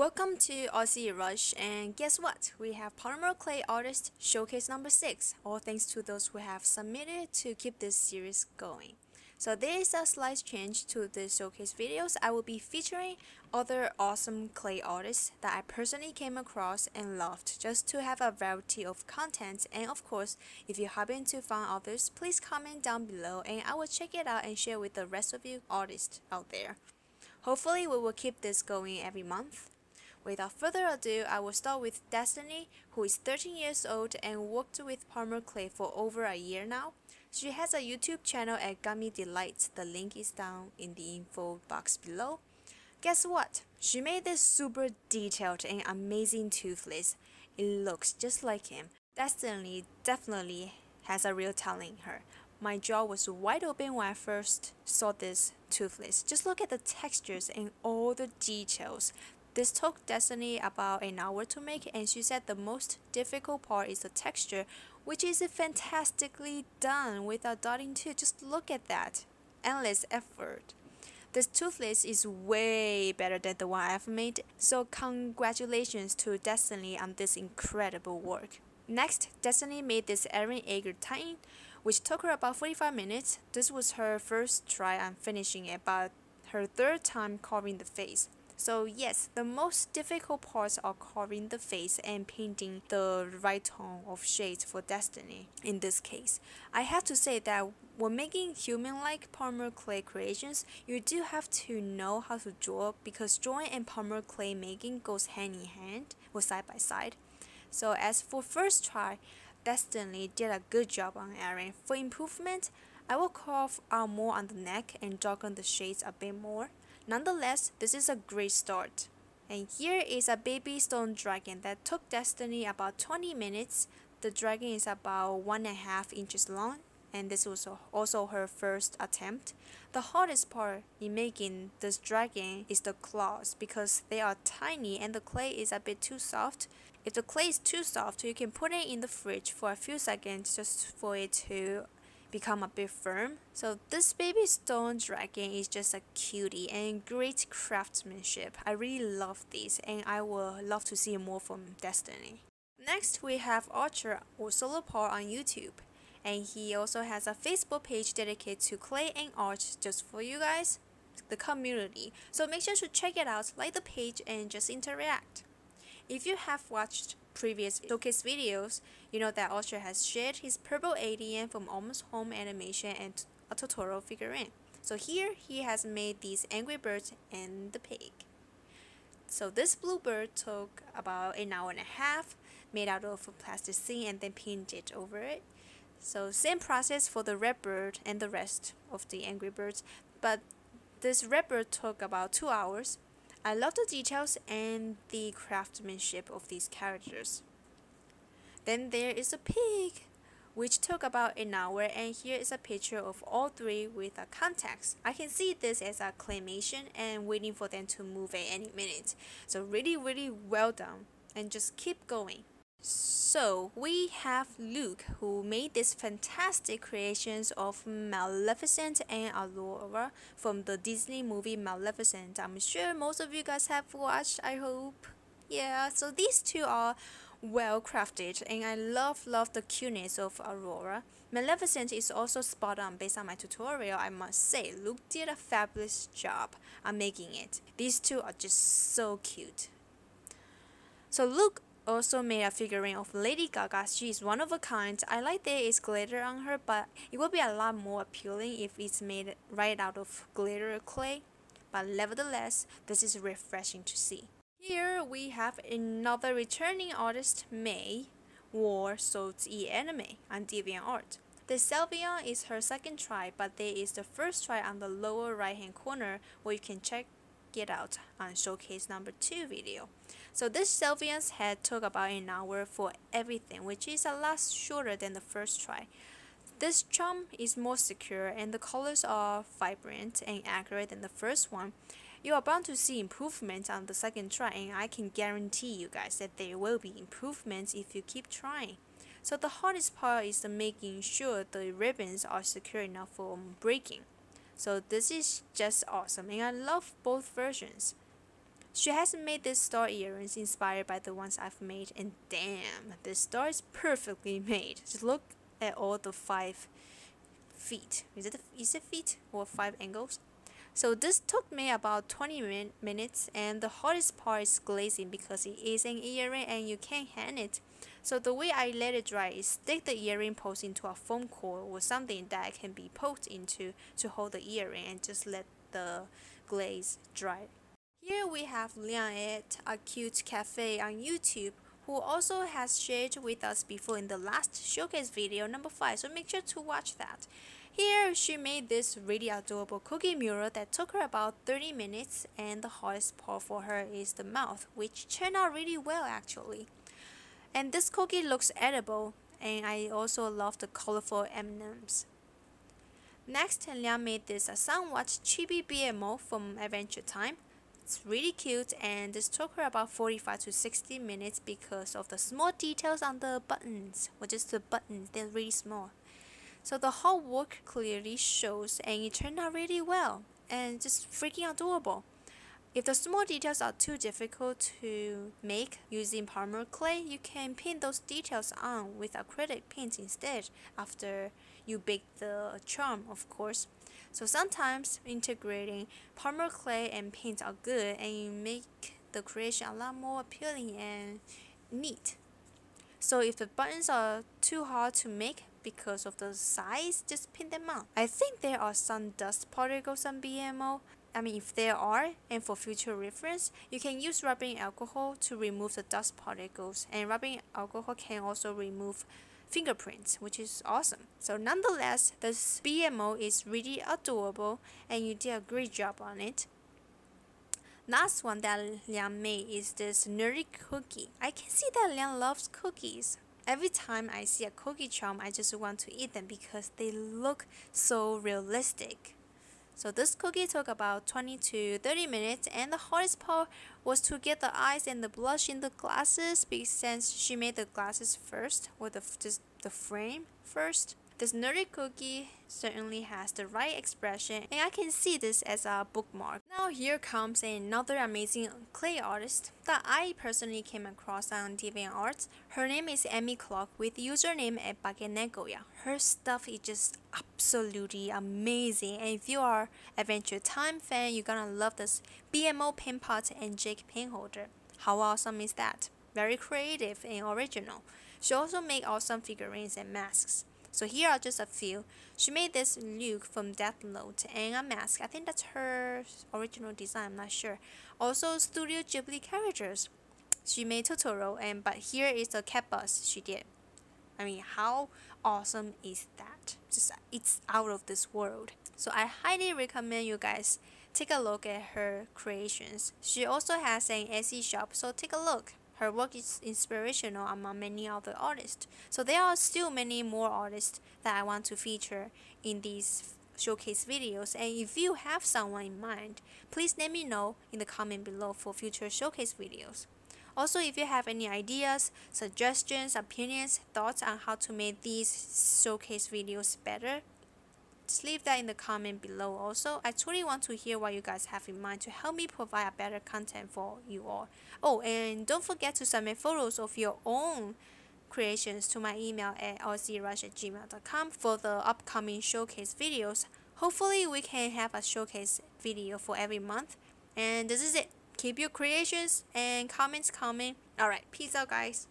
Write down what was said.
Welcome to Artzie Rush and guess what? We have Polymer Clay Artist Showcase number 6, all thanks to those who have submitted to keep this series going. So there is a slight change to the showcase videos. I will be featuring other awesome clay artists that I personally came across and loved just to have a variety of content and of course if you happen to find others please comment down below and I will check it out and share with the rest of you artists out there. Hopefully we will keep this going every month. Without further ado, I will start with Destiny, who is 13 years old and worked with Polymer Clay for over a year now. She has a YouTube channel at Gummy Delights, the link is down in the info box below. Guess what? She made this super detailed and amazing toothless. It looks just like him. Destiny definitely has a real talent in her. My jaw was wide open when I first saw this toothless. Just look at the textures and all the details. This took Destiny about an hour to make and she said the most difficult part is the texture which is fantastically done without dotting too. Just look at that. Endless effort. This toothless is way better than the one I've made, so congratulations to Destiny on this incredible work. Next, Destiny made this Eren Yeager Titan, which took her about 45 minutes. This was her first try on finishing it, but her third time carving the face. So yes, the most difficult parts are carving the face and painting the right tone of shades for Destiny in this case. I have to say that when making human-like polymer clay creations, you do have to know how to draw because drawing and polymer clay making goes hand in hand or side by side. So as for first try, Destiny did a good job on Eren. For improvement, I will carve out more on the neck and darken the shades a bit more. Nonetheless, this is a great start. And here is a baby stone dragon that took Destiny about 20 minutes. The dragon is about 1.5 inches long and this was also her first attempt. The hardest part in making this dragon is the claws because they are tiny and the clay is a bit too soft. If the clay is too soft, you can put it in the fridge for a few seconds just for it to become a bit firm. So this baby stone dragon is just a cutie and great craftsmanship. I really love this and I will love to see more from Destiny. Next we have Artur or Solar Power on YouTube and he also has a Facebook page dedicated to clay and art just for you guys, the community. So make sure to check it out, like the page and just interact. If you have watched previous showcase videos, you know that Artur has shared his purple alien from Almost Home Animation and a Totoro figurine. So here he has made these angry birds and the pig. So this blue bird took about an hour and a half, made out of plasticine and then painted over it. So same process for the red bird and the rest of the angry birds, but this red bird took about 2 hours I love the details and the craftsmanship of these characters. Then there is a pig, which took about an hour and here is a picture of all three with a context. I can see this as a claymation and waiting for them to move at any minute. So really really well done and just keep going. So we have Luke who made these fantastic creations of Maleficent and Aurora from the Disney movie Maleficent. I'm sure most of you guys have watched, I hope. Yeah, so these two are well crafted and I love love the cuteness of Aurora. Maleficent is also spot on based on my tutorial I must say. Luke did a fabulous job on making it. These two are just so cute. So Luke also made a figurine of Lady Gaga. She is one of a kind. I like there is glitter on her, but it will be a lot more appealing if it's made right out of glitter clay. But nevertheless, this is refreshing to see. Here we have another returning artist, Mei, War Souls E Anime on DeviantArt. The Sylveon is her second try, but there is the first try on the lower right hand corner where you can check it out on showcase number 2 video. So this Sylveon's head took about an hour for everything, which is a lot shorter than the first try. This charm is more secure and the colors are vibrant and accurate than the first one. You are bound to see improvements on the second try and I can guarantee you guys that there will be improvements if you keep trying. So the hardest part is making sure the ribbons are secure enough for breaking. So this is just awesome and I love both versions. She has made these star earrings inspired by the ones I've made and damn, this star is perfectly made. Just look at all the five feet. Is it, is it feet or five angles? So this took me about 20 min minutes and the hardest part is glazing because it is an earring and you can't hang it. So the way I let it dry is stick the earring post into a foam core or something that can be poked into to hold the earring and just let the glaze dry. Here we have Lian at a cute cafe on YouTube who also has shared with us before in the last showcase video number 5 so make sure to watch that. Here she made this really adorable cookie mural that took her about 30 minutes and the hardest part for her is the mouth which turned out really well actually. And this cookie looks edible and I also love the colorful M&Ms. Next, Lian made this a somewhat chibi BMO from Adventure Time. It's really cute and this took her about 45 to 60 minutes because of the small details on the buttons, or just the buttons, they're really small. So the whole work clearly shows and it turned out really well and just freaking adorable. If the small details are too difficult to make using polymer clay, you can paint those details on with acrylic paint instead after you bake the charm, of course. So sometimes integrating polymer clay and paint are good and you make the creation a lot more appealing and neat. So if the buttons are too hard to make because of the size, just pin them on. I think there are some dust particles on BMO, I mean if there are and for future reference you can use rubbing alcohol to remove the dust particles and rubbing alcohol can also remove fingerprints which is awesome so nonetheless this BMO is really adorable and you did a great job on it Last one that Lian made is this nerdy cookie. I can see that Lian loves cookies. Every time I see a cookie charm, I just want to eat them because they look so realistic. So this cookie took about 20 to 30 minutes and the hardest part was to get the eyes and the blush in the glasses because since she made the glasses first or the, just the frame first. This nerdy cookie certainly has the right expression and I can see this as a bookmark. Now here comes another amazing clay artist that I personally came across on DeviantArt. Her name is Amy Clarke with username at Bakenekoya. Her stuff is just absolutely amazing and if you are Adventure Time fan, you're gonna love this BMO pen pot and Jake pen holder. How awesome is that? Very creative and original. She also made awesome figurines and masks. So here are just a few. She made this Ryuk from Death Note and a mask. I think that's her original design, I'm not sure. Also Studio Ghibli characters. She made Totoro and but here is the cat bus she did. I mean how awesome is that? Just it's out of this world. So I highly recommend you guys take a look at her creations. She also has an Etsy shop, so take a look. Her work is inspirational among many other artists. So there are still many more artists that I want to feature in these showcase videos and if you have someone in mind, please let me know in the comment below for future showcase videos. Also, if you have any ideas, suggestions, opinions, thoughts on how to make these showcase videos better, leave that in the comment below also. I truly want to hear what you guys have in mind to help me provide a better content for you all. Oh, and don't forget to submit photos of your own creations to my email at artzierush at gmail.com for the upcoming showcase videos. Hopefully we can have a showcase video for every month. And this is it. Keep your creations and comments coming. Alright, peace out guys.